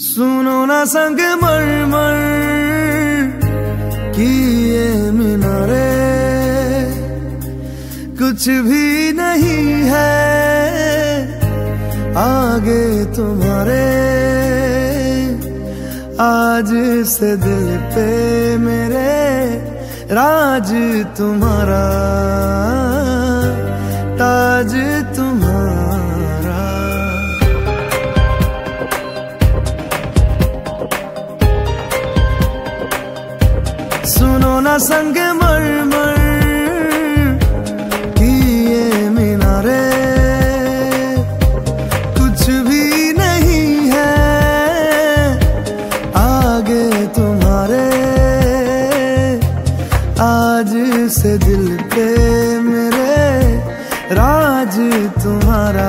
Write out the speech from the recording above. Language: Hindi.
सुनो ना संग मर मर की कुछ भी नहीं है आगे तुम्हारे। आज से दिल पे मेरे राज तुम्हारा। ताज तुम्हारा सुनो ना संग मर मर कुछ भी नहीं है आगे तुम्हारे। आज से दिल पे मेरे राज तुम्हारा।